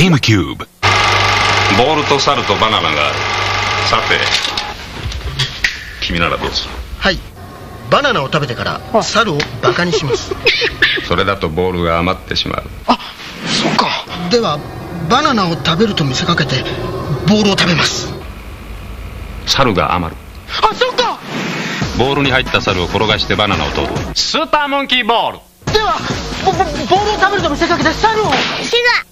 ゲームキューブボールと猿とバナナが。あるさて君ならどうする？はい。バナナを食べてから猿をバカにします。それだとボールが余ってしまう。あそっか。ではバナナを食べると見せかけてボールを食べます。猿が余る。あそっか。ボールに入った猿を転がしてバナナを取る。スーパーモンキーボール。ではボボールを食べると見せかけて猿を。死んだ